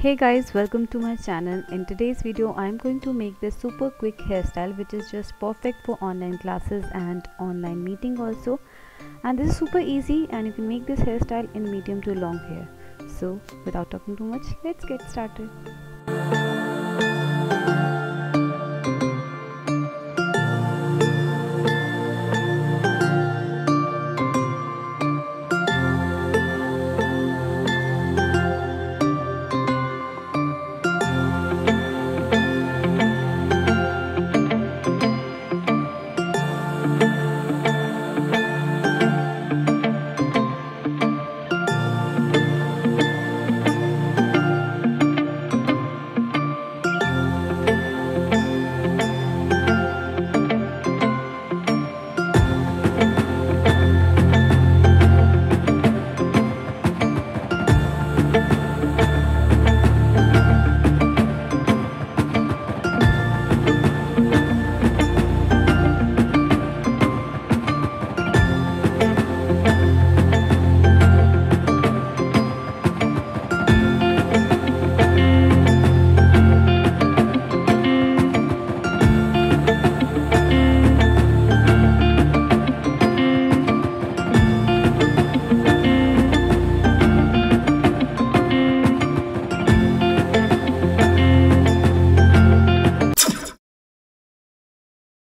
hey guys welcome to my channel. In today's video i'm going to make this super quick hairstyle which is just perfect for online classes and online meeting also. And this is super easy and you can make this hairstyle in medium to long hair. So without talking too much let's get started.